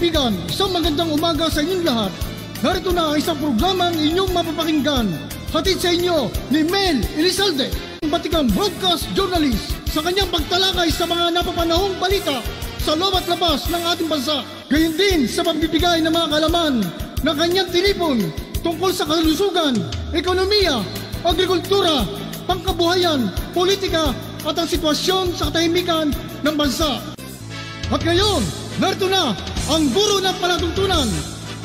Kaibigan, isang magandang umaga sa inyong lahat. Narito na ang isang programang inyong mapapakinggan. Hatid sa inyo ni Mel Elizalde, batikang broadcast journalist sa kanyang pagtalakay sa mga napapanahong balita sa loob at labas ng ating bansa. Gayun din sa pagbibigay ng mga kalaman na kanyang tinipon tungkol sa kalusugan, ekonomiya, agrikultura, pangkabuhayan, politika at ang sitwasyon sa katahimikan ng bansa. At ngayon, narito na ang guro ng palatuntunan,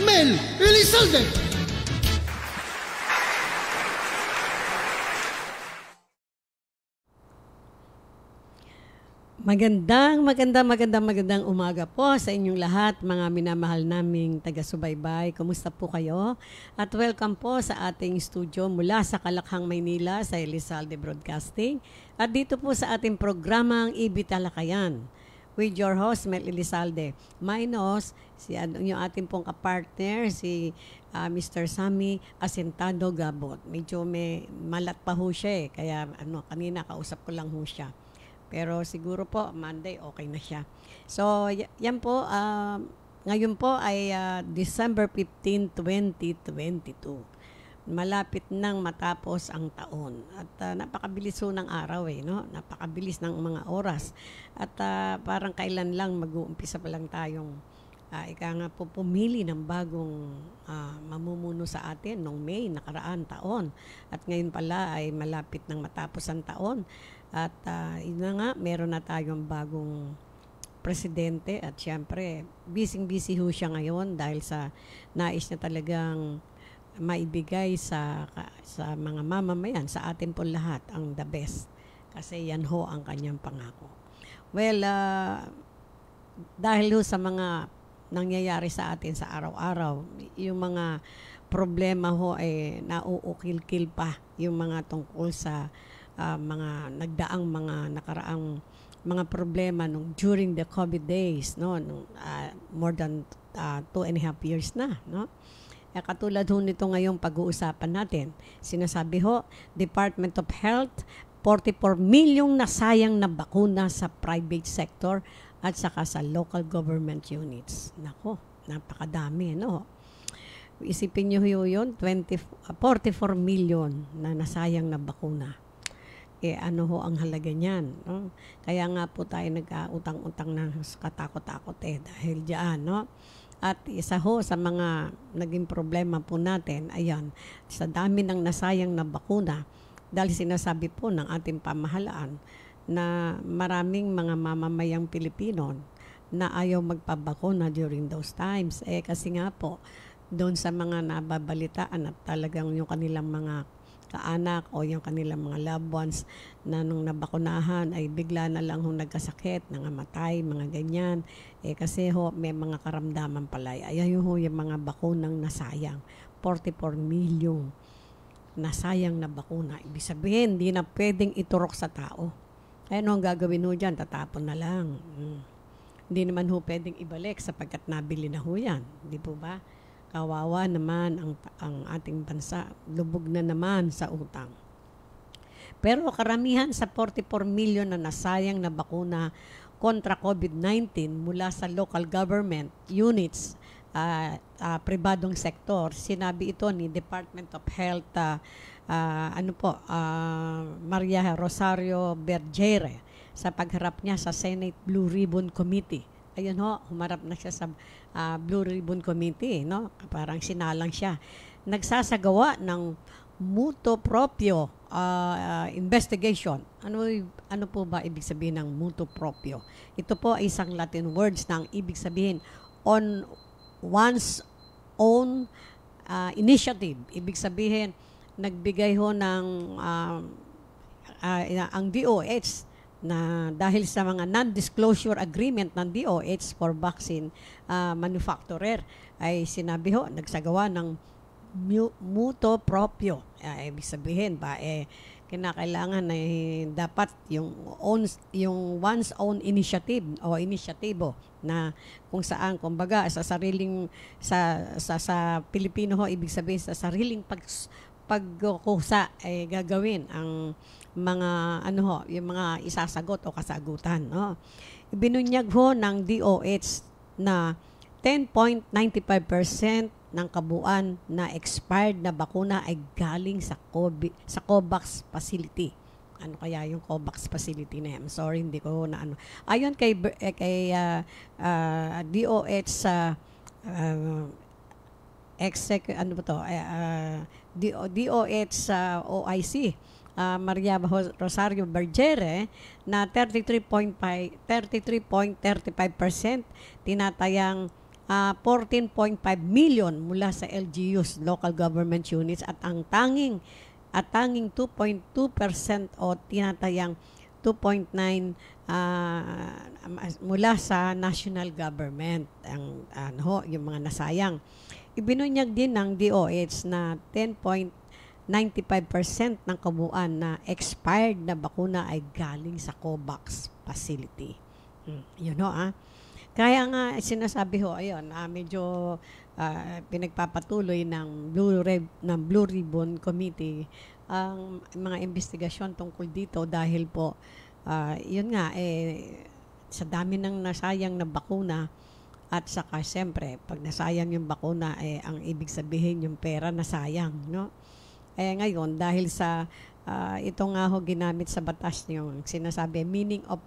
Mel Elizalde. Magandang, magandang, magandang, magandang umaga po sa inyong lahat, mga minamahal naming taga-subaybay. Kumusta po kayo? At welcome po sa ating studio mula sa Kalakhang, Maynila sa Elizalde Broadcasting. At dito po sa ating programang Ibitalakayan with your host, Mel Elizalde. Minus si ano, yung ating pong kapartner, si uh, Mr. Sammy Asentado Gabot. Medyo may malat pa ho siya eh, kaya ano, kanina kausap ko lang ho siya. Pero siguro po, Monday, okay na siya. So, y- yan po, uh, ngayon po ay uh, December 15, 2022. Malapit nang matapos ang taon. At uh, napakabilis ho ng araw eh, no? Napakabilis ng mga oras. At uh, parang kailan lang mag-uumpisa pa lang tayong uh, ika nga po pumili ng bagong uh, mamumuno sa atin noong May, nakaraan taon. At ngayon pala ay malapit nang matapos ang taon. At uh, yun na nga, meron na tayong bagong presidente at siyempre, busy-busy ho siya ngayon dahil sa nais niya talagang maibigay sa sa mga mamamayan, sa atin po lahat, ang the best. Kasi yan ho ang kanyang pangako. Well, uh, dahil ho sa mga nangyayari sa atin sa araw-araw, yung mga problema ho ay nauukil-kil pa yung mga tungkol sa uh, mga nagdaang mga nakaraang mga problema nung during the COVID days, no, nung, uh, more than uh, two and a half years na, no. Eh, katulad ho nito ngayong pag-uusapan natin, sinasabi ho, Department of Health, 44 milyong nasayang na bakuna sa private sector at saka sa local government units. Nako, napakadami, no? Isipin nyo yun, 20, 44 million na nasayang na bakuna eh ano ho ang halaga niyan. No? Kaya nga po tayo nag-utang-utang na katakot-takot eh dahil diyan. No? At isa ho sa mga naging problema po natin, ayan, sa dami ng nasayang na bakuna, dahil sinasabi po ng ating pamahalaan na maraming mga mamamayang Pilipino na ayaw magpabakuna during those times. Eh kasi nga po, doon sa mga nababalitaan at talagang yung kanilang mga kaanak o yung kanilang mga loved ones na nung nabakunahan ay bigla na lang hong nagkasakit, nangamatay, mga ganyan. Eh kasi ho, may mga karamdaman pala. Ayan ho yung mga bakunang nasayang. 44 million nasayang na bakuna. Ibig sabihin, hindi na pwedeng iturok sa tao. Ano ang gagawin ho dyan? Tatapon na lang. Hmm. Hindi naman ho pwedeng ibalik sapagkat nabili na ho yan. Di po ba? Kawawa naman ang, ang ating bansa. Lubog na naman sa utang. Pero karamihan sa 44 million na nasayang na bakuna kontra COVID-19 mula sa local government units, uh, uh, pribadong sektor, sinabi ito ni Department of Health, uh, uh, ano po, uh, Maria Rosario Bergere sa pagharap niya sa Senate Blue Ribbon Committee ayun ho, humarap na siya sa uh, Blue Ribbon Committee, no? Parang sinalang siya. Nagsasagawa ng muto proprio uh, uh, investigation. Ano ano po ba ibig sabihin ng muto proprio? Ito po ay isang Latin words na ang ibig sabihin on one's own uh, initiative. Ibig sabihin nagbigay ho ng uh, uh, ang DOH na dahil sa mga non-disclosure agreement ng DOH for vaccine uh, manufacturer ay sinabi ho, nagsagawa ng muto proprio. Uh, ibig sabihin ba, eh, kinakailangan ay eh, dapat yung own, yung one's own initiative o inisyatibo na kung saan kumbaga sa sariling sa sa sa Pilipino ho ibig sabihin sa sariling pag pagkusa ay eh, gagawin ang mga ano ho, yung mga isasagot o kasagutan, no. Ibinunyag ho ng DOH na 10.95% ng kabuuan na expired na bakuna ay galing sa COVID, sa COVAX facility. Ano kaya yung COVAX facility na yan? Sorry, hindi ko na ano. Ayon kay eh, kay uh, uh, DOH sa uh, exec ano ba to? Uh, DOH sa OIC uh, Maria Rosario Bergere na 33.5 33.35% tinatayang uh, 14.5 million mula sa LGUs, local government units at ang tanging at tanging 2.2% o tinatayang 2.9 uh, mula sa national government ang ano yung mga nasayang. Ibinunyag din ng DOH na 10.95% ng kabuuan na expired na bakuna ay galing sa COVAX facility. Hmm. You know, ah. Kaya nga sinasabi ho ayun, uh, medyo uh, pinagpapatuloy ng Blue Rib ng Blue Ribbon Committee ang mga investigasyon tungkol dito dahil po uh, yun nga eh sa dami ng nasayang na bakuna at saka siyempre pag nasayang yung bakuna eh ang ibig sabihin yung pera nasayang no eh ngayon dahil sa uh, ito nga ho ginamit sa batas yung sinasabi meaning of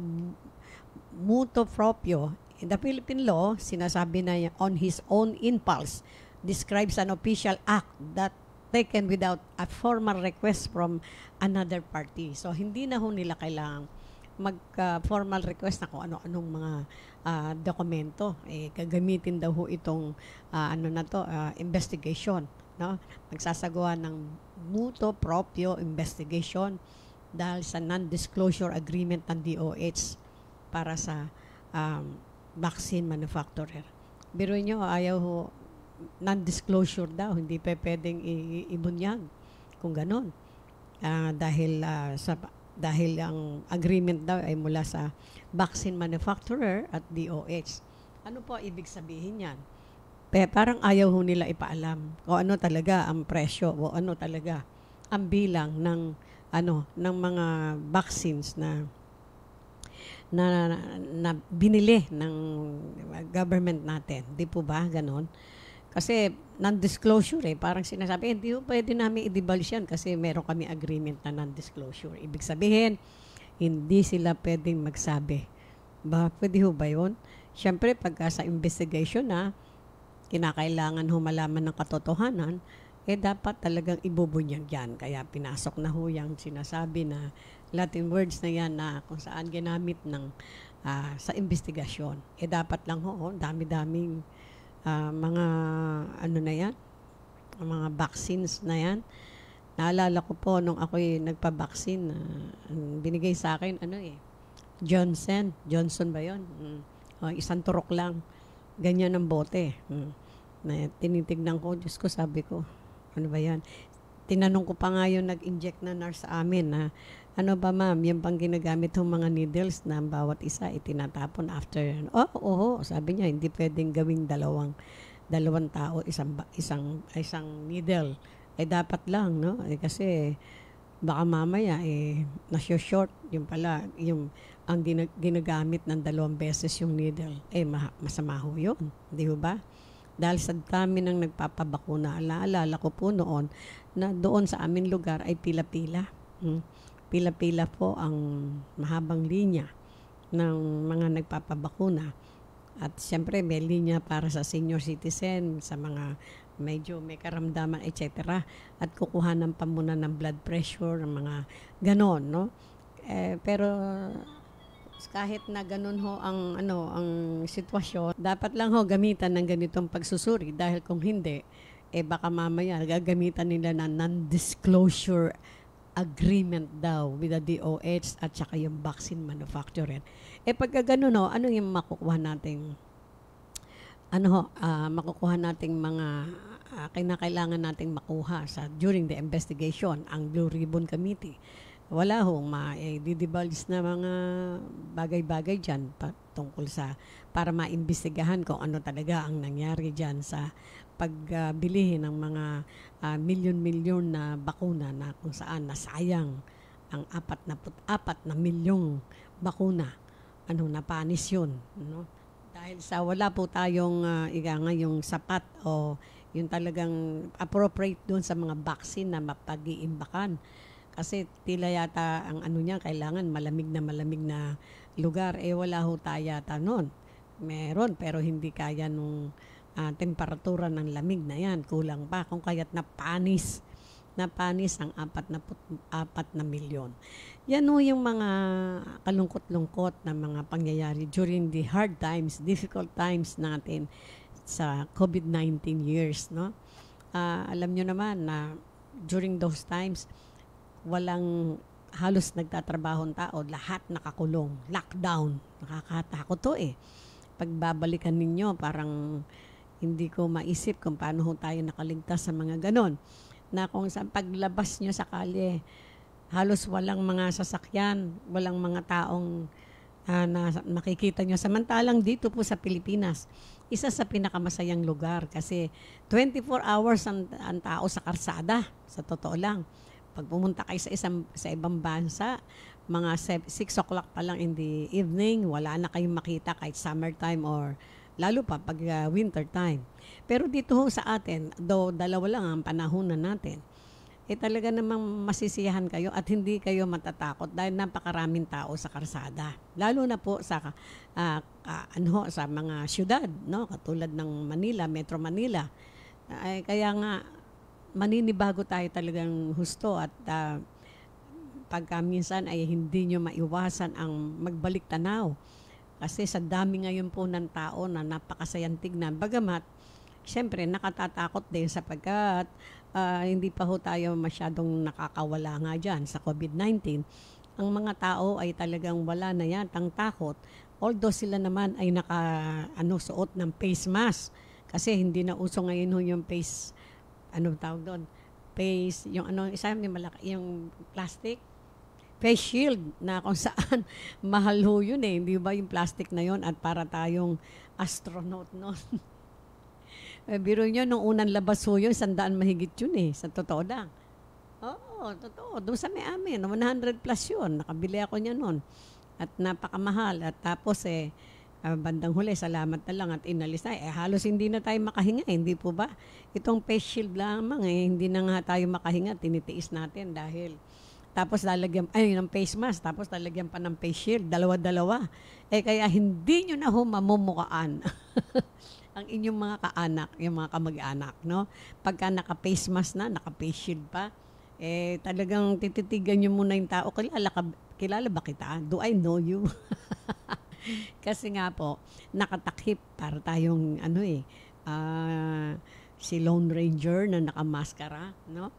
mutuo proprio In the Philippine law, sinasabi na on his own impulse describes an official act that taken without a formal request from another party. So, hindi na ho nila kailangang mag-formal uh, request na kung ano-anong mga uh, dokumento. Eh, gagamitin daw ho itong uh, ano na to, uh, investigation. No? Magsasagawa ng mutuo proprio investigation dahil sa non-disclosure agreement ng DOH para sa um, vaccine manufacturer. Biro nyo, ayaw ho, non-disclosure daw, hindi pa pwedeng ibunyag kung ganon. Uh, dahil uh, sa dahil ang agreement daw ay mula sa vaccine manufacturer at DOH. Ano po ibig sabihin yan? Pe, parang ayaw ho nila ipaalam o ano talaga ang presyo o ano talaga ang bilang ng ano ng mga vaccines na na, na binili ng government natin. Di po ba? Ganon. Kasi non-disclosure eh. Parang sinasabi, hindi eh, po pwede namin i-divulge yan kasi meron kami agreement na non-disclosure. Ibig sabihin, hindi sila pwedeng magsabi. Ba, pwede ho ba yun? Siyempre, pagka sa investigation na, kinakailangan ho malaman ng katotohanan, eh dapat talagang ibubunyag yan. Kaya pinasok na ho yung sinasabi na Latin words na yan na kung saan ginamit ng uh, sa investigasyon. Eh dapat lang ho, oh, dami-daming uh, mga ano na yan, mga vaccines na yan. Naalala ko po nung ako'y nagpa-vaccine, uh, binigay sa akin, ano eh, Johnson. Johnson ba yon? Mm. Oh, isang turok lang. Ganyan ang bote. Mm. Na, tinitignan ko, Diyos ko, sabi ko, ano ba yan? Tinanong ko pa nga yung nag-inject na nurse sa amin na ano ba ma'am, yung pang ginagamit ng mga needles na bawat isa itinatapon after. Oh, oo, oh, sabi niya hindi pwedeng gawing dalawang dalawang tao isang isang isang needle. Eh dapat lang, no? Eh, kasi baka mamaya eh na-short yung pala yung ang ginagamit ng dalawang beses yung needle. Eh ma- masama ho yun. Di ba? Dahil sa dami ng nagpapabakuna, alaalala ko po noon na doon sa amin lugar ay pila-pila. Hmm pila-pila po ang mahabang linya ng mga nagpapabakuna. At siyempre may linya para sa senior citizen, sa mga medyo may karamdaman, etc. At kukuhanan pa muna ng blood pressure, ng mga ganon, no? Eh, pero kahit na ganun ho ang ano ang sitwasyon, dapat lang ho gamitan ng ganitong pagsusuri dahil kung hindi, eh baka mamaya gagamitan nila na non-disclosure agreement daw with the DOH at saka yung vaccine manufacturer. Eh pagka ganun no, ano yung makukuha nating ano ho, uh, makukuha nating mga uh, kinakailangan nating makuha sa during the investigation ang Blue Ribbon Committee. Wala hong ma-divulge na mga bagay-bagay dyan pa, tungkol sa para maimbestigahan kung ano talaga ang nangyari dyan sa pagbili uh, ng mga uh, milyon-milyon na bakuna na kung saan nasayang ang apat na apat na milyong bakuna. Ano, napanis yun. No? Dahil sa wala po tayong uh, ika nga yung sapat o yung talagang appropriate doon sa mga vaccine na mapag-iimbakan. Kasi tila yata ang ano niya, kailangan malamig na malamig na lugar. Eh wala ho tayo yata noon. Meron, pero hindi kaya nung uh, temperatura ng lamig na yan. Kulang pa. Kung kaya't napanis na panis ang apat na, apat na milyon. Yan ho yung mga kalungkot-lungkot na mga pangyayari during the hard times, difficult times natin sa COVID-19 years. No? Uh, alam nyo naman na during those times, walang halos nagtatrabahong tao, lahat nakakulong, lockdown. Nakakatakot to eh. Pagbabalikan ninyo, parang hindi ko maisip kung paano ho tayo nakaligtas sa mga ganon na kung sa paglabas nyo sa kalye, halos walang mga sasakyan, walang mga taong uh, na makikita nyo. Samantalang dito po sa Pilipinas, isa sa pinakamasayang lugar kasi 24 hours ang, ang tao sa karsada, sa totoo lang. Pag pumunta kayo sa, isang, sa ibang bansa, mga 6 o'clock pa lang in the evening, wala na kayong makita kahit summertime or lalo pa pag uh, winter time. Pero dito ho sa atin, do dalawa lang ang panahon na natin, eh talaga namang masisiyahan kayo at hindi kayo matatakot dahil napakaraming tao sa karsada. Lalo na po sa uh, uh, ano sa mga syudad, no, katulad ng Manila, Metro Manila. Ay kaya nga maninibago tayo talagang husto at uh, pagka minsan ay hindi nyo maiwasan ang magbalik tanaw kasi sa dami ngayon po ng tao na napakasayang tignan. Bagamat, syempre, nakatatakot din sapagkat uh, hindi pa ho tayo masyadong nakakawala nga dyan sa COVID-19. Ang mga tao ay talagang wala na yan, tang takot. Although sila naman ay naka, ano, suot ng face mask. Kasi hindi na uso ngayon ho yung face, ano tawag doon? Face, yung ano, isa yung malaki, yung plastic, face shield na kung saan mahal ho yun eh. Hindi ba yung plastic na yon at para tayong astronaut noon. eh, biro nyo, nung unang labas ho yun, sandaan mahigit yun eh. Sa totoo lang. Oo, totoo. Doon sa may amin, 100 plus yun. Nakabili ako niya noon. At napakamahal. At tapos eh, uh, bandang huli, salamat na lang at inalis na. Eh, halos hindi na tayo makahinga, eh, hindi po ba? Itong face shield lamang, eh, hindi na nga tayo makahinga, tinitiis natin dahil tapos lalagyan, ay, ng face mask, tapos lalagyan pa ng face shield, dalawa-dalawa. Eh, kaya hindi nyo na ho mamumukaan ang inyong mga kaanak, yung mga kamag-anak, no? Pagka naka-face mask na, naka-face shield pa, eh, talagang tititigan nyo muna yung tao, kilala, ka, kilala ba kita? Do I know you? Kasi nga po, nakatakip para tayong, ano eh, uh, si Lone Ranger na nakamaskara, no?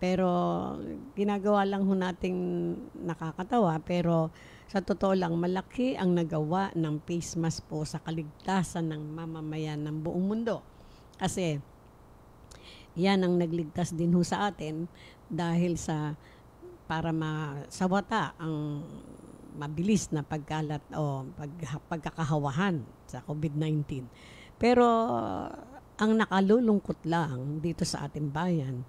Pero ginagawa lang ho nating nakakatawa pero sa totoo lang malaki ang nagawa ng face mask po sa kaligtasan ng mamamayan ng buong mundo. Kasi yan ang nagligtas din ho sa atin dahil sa para masawata ang mabilis na pagkalat o pag, pagkakahawahan sa COVID-19. Pero ang nakalulungkot lang dito sa ating bayan,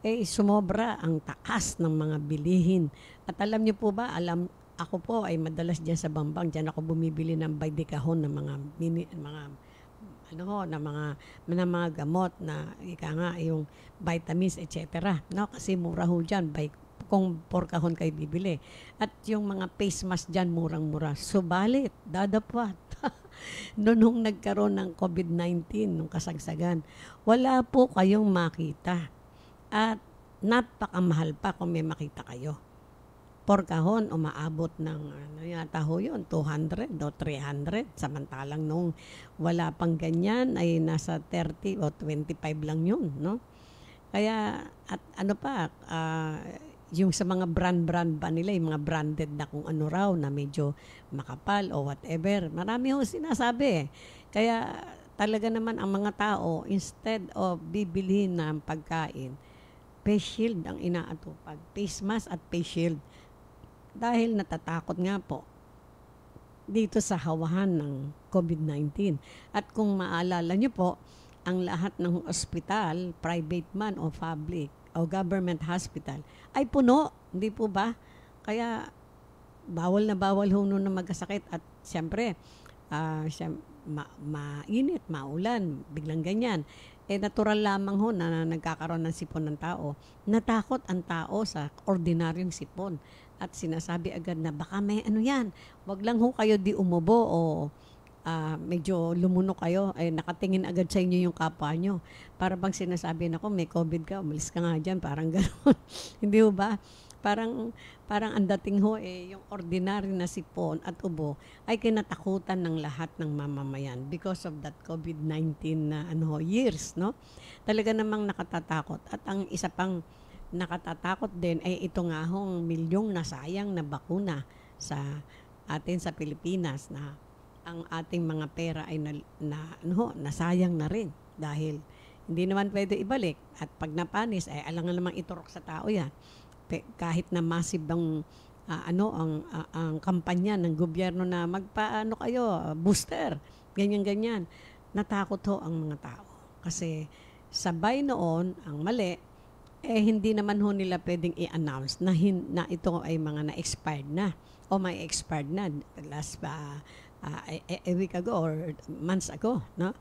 eh sumobra ang taas ng mga bilihin. At alam niyo po ba, alam ako po ay madalas diyan sa Bambang, diyan ako bumibili ng baydikahon ng mga mini, mga ano ho, na mga na mga gamot na ika nga yung vitamins etc. No kasi mura ho diyan by kung por kahon kayo bibili. At yung mga face mask diyan murang-mura. Subalit, dadapwat. no, nung nagkaroon ng COVID-19, nung kasagsagan, wala po kayong makita at napakamahal pa kung may makita kayo. Por kahon, umaabot ng ano yata ho yun, 200 o 300. Samantalang nung wala pang ganyan ay nasa 30 o 25 lang yun. No? Kaya, at ano pa, uh, yung sa mga brand-brand ba nila, yung mga branded na kung ano raw na medyo makapal o whatever. Marami ho sinasabi. Kaya talaga naman ang mga tao, instead of bibilhin ng pagkain, face shield ang inaatupag. Face mask at face shield. Dahil natatakot nga po dito sa hawahan ng COVID-19. At kung maalala nyo po, ang lahat ng ospital, private man o public o government hospital, ay puno. Hindi po ba? Kaya bawal na bawal ho na magkasakit. At siyempre, uh, ma, mainit, maulan, biglang ganyan. Eh natural lamang ho na nagkakaroon ng sipon ng tao. Natakot ang tao sa ordinaryong sipon at sinasabi agad na baka may ano yan, wag lang ho kayo di umubo o uh, medyo lumunok kayo, ay nakatingin agad sa inyo yung kapwa nyo. Para bang sinasabi na ko, may COVID ka, umalis ka nga dyan, parang gano'n. Hindi ho ba? Parang, parang ang dating ho eh, yung ordinary na sipon at ubo ay kinatakutan ng lahat ng mamamayan because of that COVID-19 na ano, years, no? Talaga namang nakatatakot. At ang isa pang nakatatakot din ay ito nga hong milyong nasayang na bakuna sa atin sa Pilipinas na ang ating mga pera ay na, na ano, nasayang na rin. Dahil hindi naman pwede ibalik at pag napanis ay alangan namang iturok sa tao yan. Kahit na massive ang uh, ano ang uh, ang kampanya ng gobyerno na magpaano kayo booster ganyan ganyan natakot ho ang mga tao. Kasi sabay noon ang mali eh hindi naman ho nila pwedeng i-announce na hin, na ito ay mga na-expired na o may expired na. Last uh, uh, a, a week ago or months ago no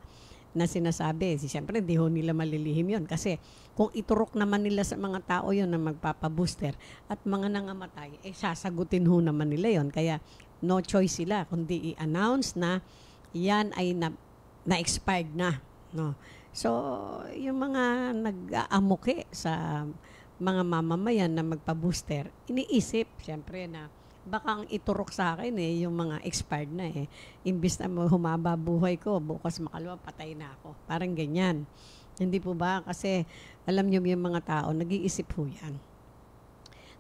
na sinasabi. Siyempre, hindi ho nila malilihim yon Kasi kung iturok naman nila sa mga tao yon na magpapabooster at mga nangamatay, eh sasagutin ho naman nila yon Kaya no choice sila kundi i-announce na yan ay na, na-expired na. No? So, yung mga nag-aamuki sa mga mamamayan na magpa-booster, iniisip siyempre na baka ang iturok sa akin eh, yung mga expired na eh. Imbis na humaba buhay ko, bukas makalawa, patay na ako. Parang ganyan. Hindi po ba? Kasi alam niyo yung mga tao, nag-iisip po yan.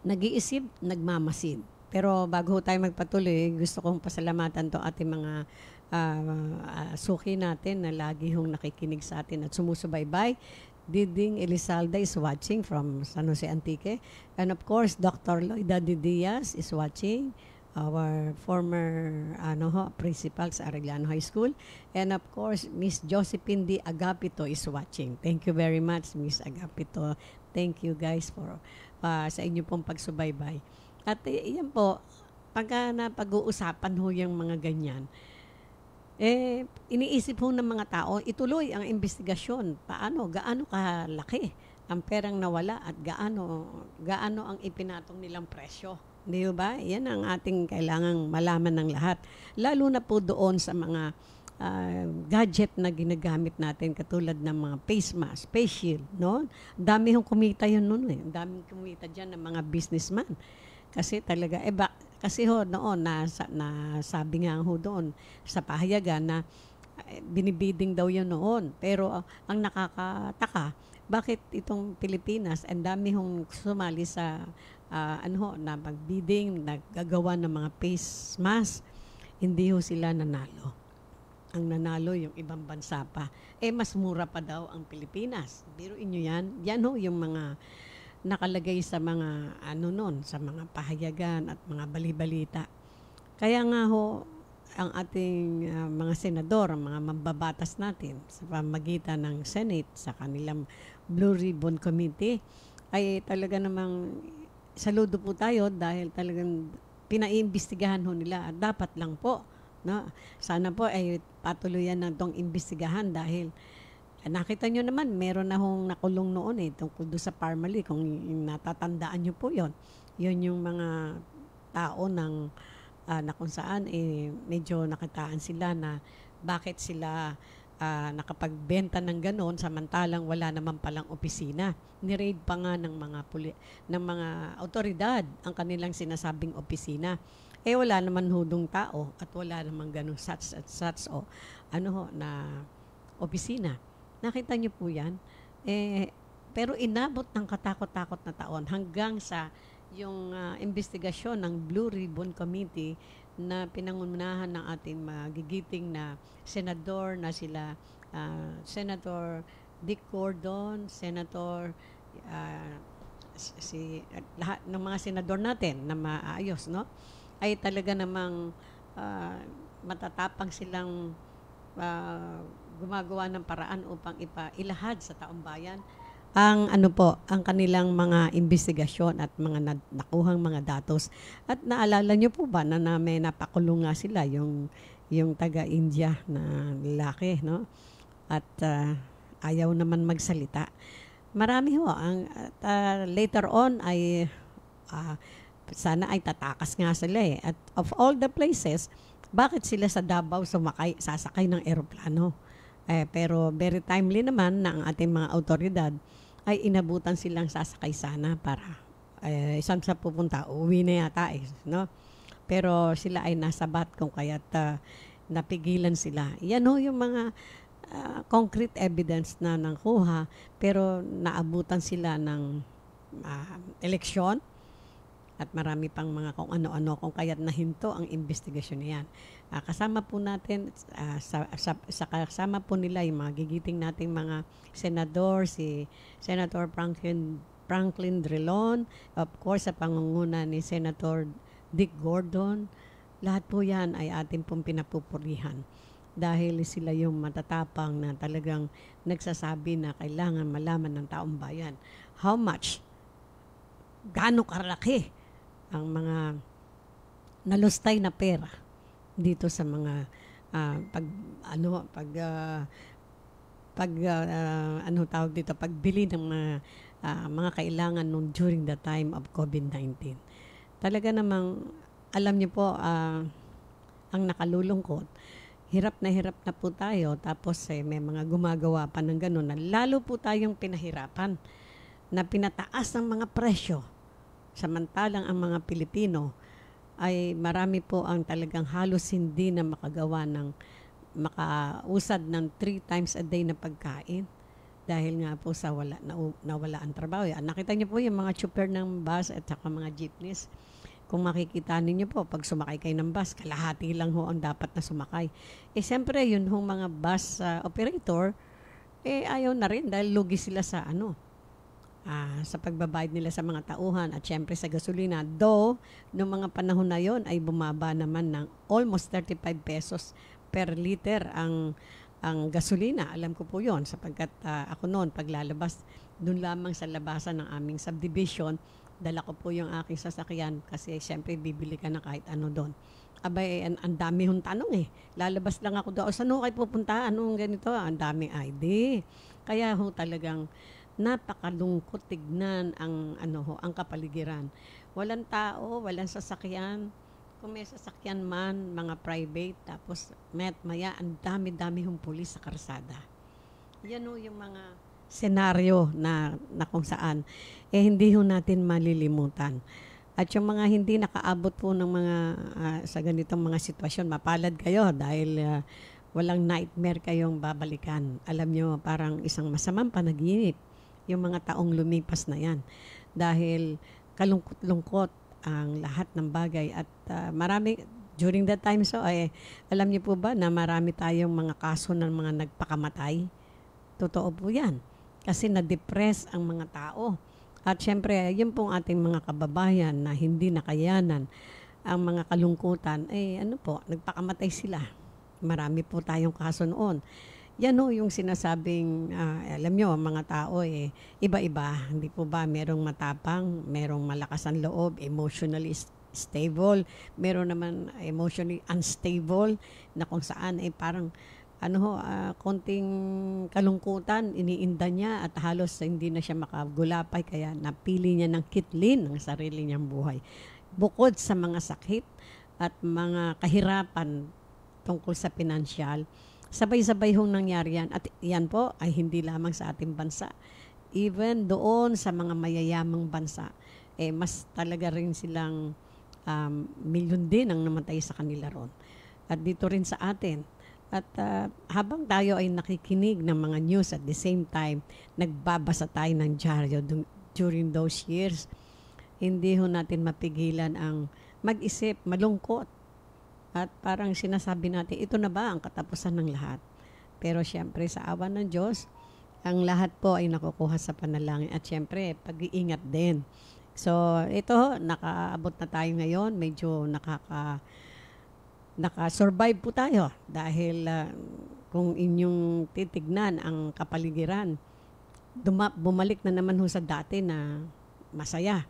Nag-iisip, nagmamasid. Pero bago tayo magpatuloy, gusto kong pasalamatan to ating mga uh, uh, suki natin na lagi hong nakikinig sa atin at sumusubaybay. Diding Elizalda is watching from San Jose Antique. And of course, Dr. Loida Diaz is watching our former ano ho, principal sa Arellano High School. And of course, Miss Josephine D. Agapito is watching. Thank you very much, Miss Agapito. Thank you guys for uh, sa inyo pong pagsubaybay. At uh, yan po, pagka napag-uusapan ho yung mga ganyan, eh, iniisip ho ng mga tao, ituloy ang investigasyon. Paano, gaano kalaki ang perang nawala at gaano, gaano ang ipinatong nilang presyo. Di ba? Yan ang ating kailangang malaman ng lahat. Lalo na po doon sa mga uh, gadget na ginagamit natin katulad ng mga face mask, face shield, no? Dami hong kumita yun noon eh. Daming kumita diyan ng mga businessman. Kasi talaga, eh ba, kasi ho, noon, na, na sabi nga ho doon sa pahayagan na eh, binibiding daw yun noon. Pero uh, ang nakakataka, bakit itong Pilipinas, ang dami hong sumali sa uh, ano ho, na magbidding, naggagawa ng mga face mask, hindi ho sila nanalo. Ang nanalo yung ibang bansa pa. Eh, mas mura pa daw ang Pilipinas. Biro inyo yan. Yan ho yung mga nakalagay sa mga ano nun, sa mga pahayagan at mga balibalita. Kaya nga ho, ang ating uh, mga senador, ang mga mambabatas natin sa pamagitan ng Senate sa kanilang Blue Ribbon Committee ay talaga namang saludo po tayo dahil talagang pinaimbestigahan ho nila at dapat lang po no sana po ay patuluyan na tong imbestigahan dahil Nakita nyo naman, meron na nakulong noon eh, tungkol doon sa Parmalee, kung natatandaan nyo po yon Yun yung mga tao ng, uh, na kung saan eh, medyo nakitaan sila na bakit sila uh, nakapagbenta ng ganon samantalang wala naman palang opisina. Ni-raid pa nga ng mga puli, ng mga otoridad ang kanilang sinasabing opisina. Eh wala naman hudong tao at wala naman ganun such at such o ano ho na opisina. Nakita niyo po yan? Eh, pero inabot ng katakot-takot na taon hanggang sa yung uh, investigasyon ng Blue Ribbon Committee na pinangunahan ng ating magigiting na senador na sila uh, Senator Dick Gordon, Senator uh, si uh, lahat ng mga senador natin na maayos no ay talaga namang uh, matatapang silang uh, gumagawa ng paraan upang ipailahad sa taong bayan ang ano po, ang kanilang mga investigasyon at mga nakuhang mga datos. At naalala niyo po ba na, na may napakulong nga sila yung yung taga-India na lalaki, no? At uh, ayaw naman magsalita. Marami ho. Ang, uh, later on ay uh, sana ay tatakas nga sila eh. At of all the places, bakit sila sa Davao sumakay, sasakay ng eroplano? Eh, pero very timely naman na ang ating mga autoridad ay inabutan silang sasakay sana para eh, saan sa pupunta, uwi na yata eh, no? Pero sila ay nasa bat kung kaya't uh, napigilan sila. Yan ho yung mga uh, concrete evidence na nangkuha pero naabutan sila ng uh, eleksyon at marami pang mga kung ano-ano kung kaya't nahinto ang investigasyon niyan. Uh, kasama po natin uh, sa, sa, sa kasama po nila yung mga gigiting nating mga senador si Senator Franklin Franklin Drilon, of course sa pangunguna ni Senator Dick Gordon. Lahat po 'yan ay ating pong pinapupurihan dahil sila yung matatapang na talagang nagsasabi na kailangan malaman ng taong bayan how much gaano karaki ang mga nalustay na pera dito sa mga uh, pag ano pag uh, pag uh, ano tawag dito pagbili ng mga uh, mga kailangan nung during the time of COVID-19. Talaga namang alam niyo po uh, ang nakalulungkot hirap na hirap na po tayo tapos eh, may mga gumagawa pa ng ganun na lalo po tayong pinahirapan na pinataas ang mga presyo samantalang ang mga Pilipino ay marami po ang talagang halos hindi na makagawa ng makausad ng three times a day na pagkain dahil nga po sa wala na, nawala ang trabaho. Nakita niyo po yung mga chopper ng bus at saka mga jeepneys kung makikita ninyo po, pag sumakay kayo ng bus, kalahati lang ho ang dapat na sumakay. Eh, siyempre, yun hong mga bus uh, operator, eh, ayaw na rin dahil lugi sila sa ano, uh, sa pagbabayad nila sa mga tauhan at siyempre sa gasolina. Though, noong mga panahon na yon ay bumaba naman ng almost 35 pesos per liter ang ang gasolina. Alam ko po yon sapagkat uh, ako noon paglalabas doon lamang sa labasan ng aming subdivision dala ko po yung aking sasakyan kasi siyempre bibili ka na kahit ano doon. Abay, ang, ang dami hong tanong eh. Lalabas lang ako doon. Saan kayo pupunta? Anong ganito? Ang daming ID. Kaya ho talagang napakalungkot tignan ang ano ho, ang kapaligiran. Walang tao, walang sasakyan. Kung may sasakyan man, mga private, tapos met maya, ang dami-dami hong pulis sa karsada. Yan ho yung mga senaryo na, na kung saan, eh hindi ho natin malilimutan. At yung mga hindi nakaabot po ng mga uh, sa ganitong mga sitwasyon, mapalad kayo dahil uh, walang nightmare kayong babalikan. Alam nyo, parang isang masamang panaginip yung mga taong lumipas na yan. Dahil kalungkot-lungkot ang lahat ng bagay at uh, marami during that time so eh alam niyo po ba na marami tayong mga kaso ng mga nagpakamatay totoo po yan kasi na-depress ang mga tao. At syempre, yun pong ating mga kababayan na hindi nakayanan ang mga kalungkutan, eh ano po, nagpakamatay sila. Marami po tayong kaso noon. Yan o yung sinasabing, uh, alam nyo, ang mga tao eh, iba-iba. Hindi po ba merong matapang, merong malakas ang loob, emotionally stable, meron naman emotionally unstable na kung saan eh parang ano ho, uh, konting kalungkutan, iniinda niya at halos hindi na siya makagulapay kaya napili niya ng kitlin ng sarili niyang buhay. Bukod sa mga sakit at mga kahirapan tungkol sa pinansyal, sabay-sabay hong nangyari yan. At yan po ay hindi lamang sa ating bansa. Even doon sa mga mayayamang bansa, eh, mas talaga rin silang um, milyon din ang namatay sa kanila ron. At dito rin sa atin, at uh, habang tayo ay nakikinig ng mga news at the same time, nagbabasa tayo ng dyaryo during those years, hindi ho natin mapigilan ang mag-isip, malungkot. At parang sinasabi natin, ito na ba ang katapusan ng lahat? Pero siyempre sa awa ng Diyos, ang lahat po ay nakukuha sa panalangin. At siyempre, pag-iingat din. So, ito, nakaabot na tayo ngayon. Medyo nakaka nakasurvive po tayo dahil uh, kung inyong titignan ang kapaligiran, duma- bumalik na naman ho sa dati na masaya.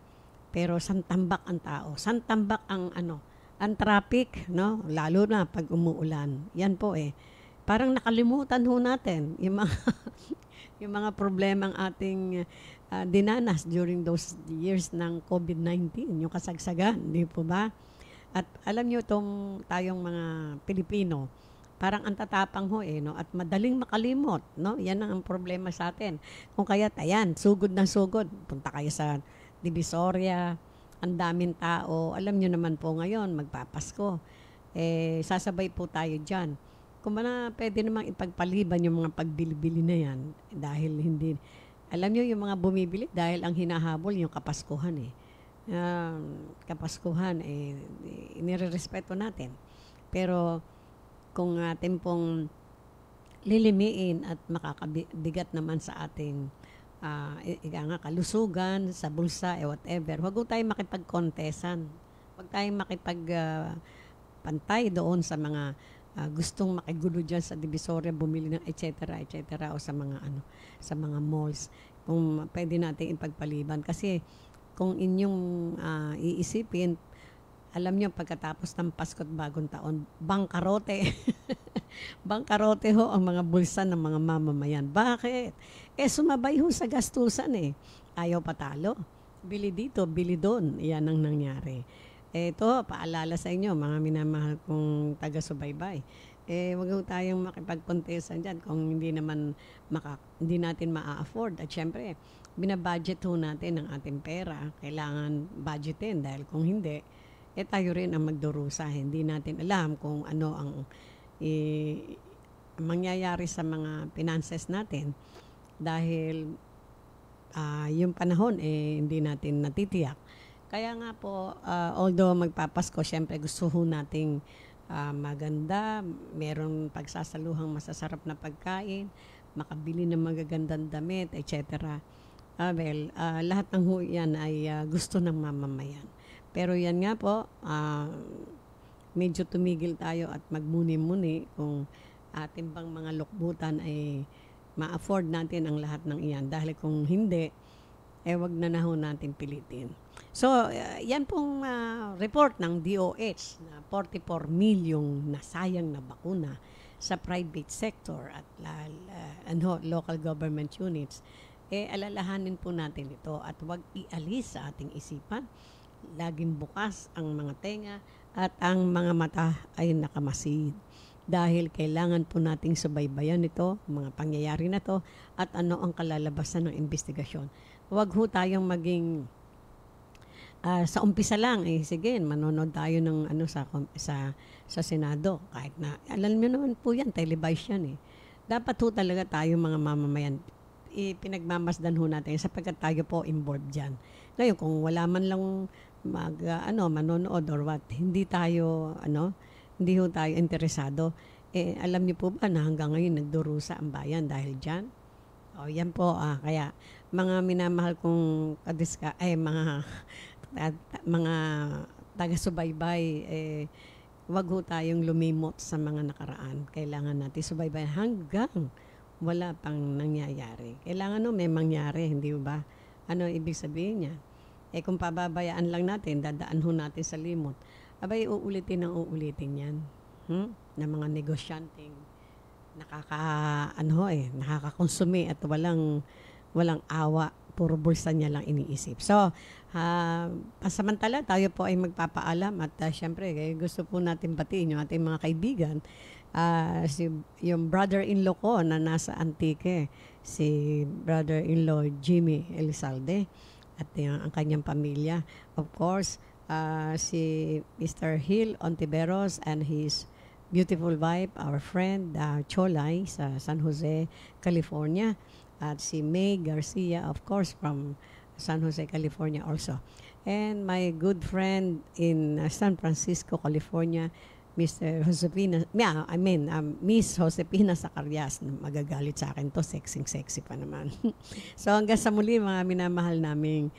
Pero santambak ang tao. Santambak ang ano, ang traffic, no? Lalo na pag umuulan. Yan po eh. Parang nakalimutan ho natin yung mga yung mga problemang ating uh, dinanas during those years ng COVID-19, yung kasagsagan, di po ba? At alam niyo tong tayong mga Pilipino, parang ang tatapang ho eh, no? At madaling makalimot, no? Yan ang problema sa atin. Kung kaya, ayan, sugod na sugod. Punta kayo sa Divisoria, ang daming tao. Alam niyo naman po ngayon, magpapasko. Eh, sasabay po tayo dyan kung na pwede namang ipagpaliban yung mga pagbili-bili na yan dahil hindi alam niyo yung mga bumibili dahil ang hinahabol yung kapaskuhan eh. Um, kapaskuhan eh inirerespeto natin. Pero kung atin pong lilimiin at makakabigat naman sa ating uh, ika nga kalusugan, sa bulsa, eh whatever, huwag tayong makipagkontesan. Huwag tayong makipag uh, doon sa mga uh, gustong makigulo diyan sa Divisoria, bumili ng etc. etc. o sa mga ano, sa mga malls. Kung pwede nating ipagpaliban kasi kung inyong uh, iisipin, alam niyo pagkatapos ng Pasko at Bagong Taon, bangkarote. bangkarote ho ang mga bulsa ng mga mamamayan. Bakit? Eh sumabay ho sa gastusan eh. Ayaw patalo. Bili dito, bili doon. Yan ang nangyari. Ito, paalala sa inyo, mga minamahal kong taga-subaybay. Eh, wag ho tayong makipagkontesan dyan kung hindi naman maka, hindi natin ma-afford. At syempre, binabudget ho natin ang ating pera. Kailangan budgetin dahil kung hindi, eh tayo rin ang magdurusa. Hindi natin alam kung ano ang eh, mangyayari sa mga finances natin dahil uh, yung panahon eh hindi natin natitiyak kaya nga po, uh, although magpapasko, syempre gusto ho nating uh, maganda, meron pagsasaluhang masasarap na pagkain, makabili ng magagandang damit, etc. Uh, well, uh, lahat ng ho yan ay uh, gusto ng mamamayan. Pero yan nga po, uh, medyo tumigil tayo at magmuni-muni kung ating bang mga lukbutan ay ma-afford natin ang lahat ng iyan. Dahil kung hindi, eh wag na na natin pilitin. So, uh, yan pong uh, report ng DOH na 44 milyong nasayang na bakuna sa private sector at uh, ano, local government units, eh alalahanin po natin ito at wag ialis sa ating isipan. Laging bukas ang mga tenga at ang mga mata ay nakamasid. Dahil kailangan po nating subaybayan ito, mga pangyayari na to, at ano ang kalalabasan ng investigasyon. Huwag ho tayong maging uh, sa umpisa lang eh sige manonood tayo ng ano sa sa sa Senado. Kahit na alam niyo naman po yan televised yan eh. Dapat ho talaga tayo mga mamamayan ipinagmamasdan ho natin sapagkat tayo po involved diyan ngayon kung wala man lang mag uh, ano manonood or what hindi tayo ano hindi ho tayo interesado. Eh, alam niyo po ba na hanggang ngayon nagdurusa ang bayan dahil diyan? O, oh, yan po. Ah, kaya, mga minamahal kong kadiska, ay, mga, at, mga taga-subaybay, eh, wag ho tayong lumimot sa mga nakaraan. Kailangan natin subaybay hanggang wala pang nangyayari. Kailangan no, may mangyari, hindi ba? Ano ibig sabihin niya? Eh kung pababayaan lang natin, dadaan ho natin sa limot abay uulitin ng uulitin yan. Hmm? Na mga negosyanteng nakaka ano eh, nakakakonsumi at walang walang awa, puro bulsa niya lang iniisip. So, uh, pasamantala tayo po ay magpapaalam at uh, syempre eh, gusto po natin batiin yung ating mga kaibigan. Uh, si yung brother-in-law ko na nasa Antique, si brother-in-law Jimmy Elizalde at yung, ang kanyang pamilya. Of course, uh, si Mr. Hill Ontiveros and his beautiful wife, our friend uh, Cholay sa San Jose, California. At si May Garcia, of course, from San Jose, California also. And my good friend in uh, San Francisco, California, Mr. Josepina, yeah, I mean, um, Miss Josepina Zacarias, magagalit sa akin to, sexy-sexy pa naman. so hanggang sa muli, mga minamahal naming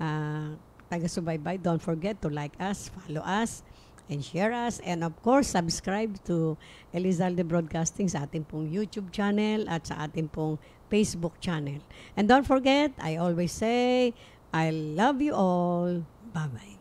uh, taga-subaybay, don't forget to like us, follow us, and share us. And of course, subscribe to Elizalde Broadcasting sa ating pong YouTube channel at sa ating pong Facebook channel. And don't forget, I always say, I love you all. Bye-bye.